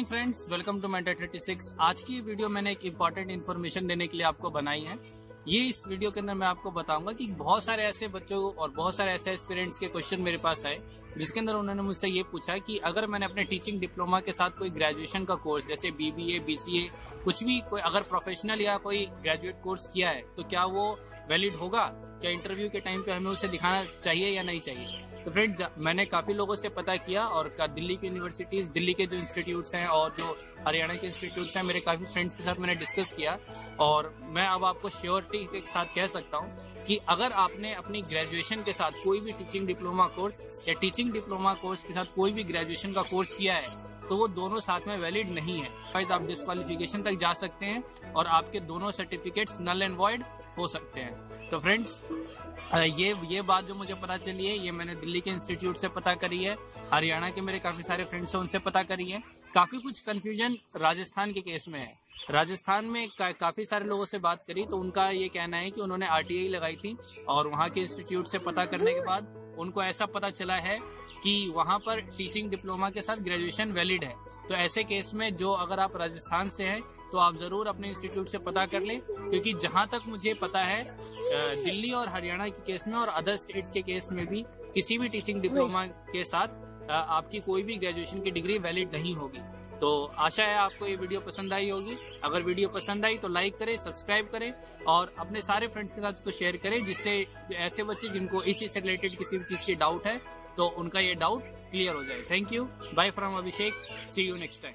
Morning friends, welcome to mentor 36 आज की video मैंने एक इंपॉर्टेंट इन्फॉर्मेशन देने के लिए आपको बनाई है। ये इस वीडियो के अंदर मैं आपको बताऊँगा कि बहुत सारे ऐसे बच्चों और बहुत सारे ऐसे एस्पिरेंट्स के क्वेश्चन मेरे पास आए, जिसके अंदर उन्होंने मुझसे ये पूछा कि अगर मैंने अपने टीचिंग डिप्लोमा के साथ कोई ग्रेजुएशन का कोर्स जैसे बीबीए बीसीए कुछ भी कोई अगर प्रोफेशनल या कोई ग्रेजुएट कोर्स किया है तो क्या वो वैलिड होगा? क्या इंटरव्यू के टाइम पे हमें उसे दिखाना चाहिए या नहीं चाहिए? तो फ्रेंड मैंने काफ़ी लोगों से पता किया और दिल्ली की यूनिवर्सिटीज दिल्ली के जो इंस्टीट्यूट हैं और जो हरियाणा के इंस्टीट्यूट हैं, मेरे काफ़ी फ्रेंड्स के साथ मैंने डिस्कस किया और मैं अब आपको श्योरिटी के साथ कह सकता हूँ कि अगर आपने अपनी ग्रेजुएशन के साथ कोई भी टीचिंग डिप्लोमा कोर्स या टीचिंग डिप्लोमा कोर्स के साथ कोई भी ग्रेजुएशन का कोर्स किया है तो वो दोनों साथ में वैलिड नहीं है। आप डिस्कालिफिकेशन तक जा सकते हैं और आपके दोनों सर्टिफिकेट्स नल एंड वॉइड हो सकते हैं। तो फ्रेंड्स ये ये बात जो मुझे पता चली है ये मैंने दिल्ली के इंस्टीट्यूट से पता करी है हरियाणा के मेरे काफ़ी सारे फ्रेंड्स हैं उनसे पता करी है। काफ़ी कुछ कंफ्यूजन राजस्थान के केस में है। राजस्थान में का, काफ़ी सारे लोगों से बात करी तो उनका ये कहना है कि उन्होंने आरटीआई लगाई थी और वहाँ के इंस्टीट्यूट से पता करने के बाद उनको ऐसा पता चला है कि वहाँ पर टीचिंग डिप्लोमा के साथ ग्रेजुएशन वैलिड है। तो ऐसे केस में जो अगर आप राजस्थान से हैं तो आप ज़रूर अपने इंस्टीट्यूट से पता कर लें क्योंकि जहाँ तक मुझे पता है दिल्ली और हरियाणा के केस में और अदर स्टेट्स के केस में भी किसी भी टीचिंग डिप्लोमा के साथ आपकी कोई भी ग्रेजुएशन की डिग्री वैलिड नहीं होगी। तो आशा है आपको ये वीडियो पसंद आई होगी। अगर वीडियो पसंद आई तो लाइक करें सब्सक्राइब करें और अपने सारे फ्रेंड्स के साथ इसको शेयर करें, जिससे ऐसे बच्चे जिनको इसी से रिलेटेड किसी भी चीज़ की डाउट है तो उनका ये डाउट क्लियर हो जाए। Thank you bye from Abhishek see you next time